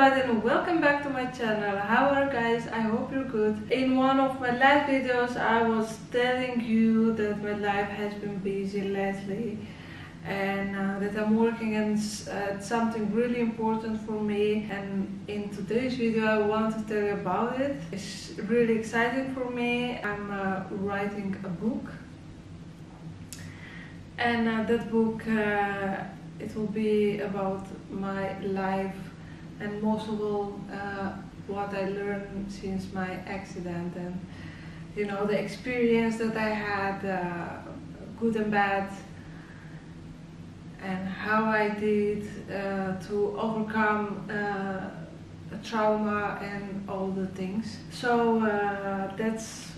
everybody and welcome back to my channel. How are you guys? I hope you're good. In one of my live videos I was telling you that my life has been busy lately and uh, that I'm working on uh, something really important for me and in today's video I want to tell you about it. It's really exciting for me. I'm uh, writing a book and uh, that book uh, it will be about my life and most of all uh, what I learned since my accident and you know the experience that I had uh, good and bad and how I did uh, to overcome uh, trauma and all the things. So uh, that's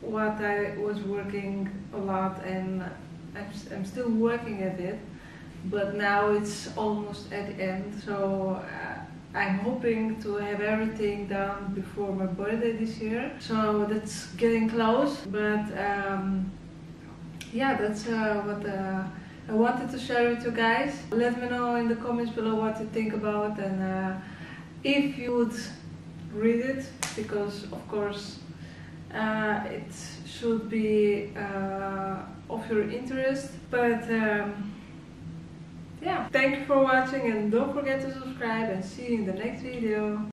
what I was working a lot and I'm, still working at it but now it's almost at the end. So uh, I'm hoping to have everything done before my birthday this year. So that's getting close, but um, yeah, that's uh, what uh, I wanted to share with you guys. Let me know in the comments below what you think about and uh, if you would read it, because of course uh, it should be uh, of your interest. But um, yeah, thank you for watching and don't forget to subscribe and see you in the next video.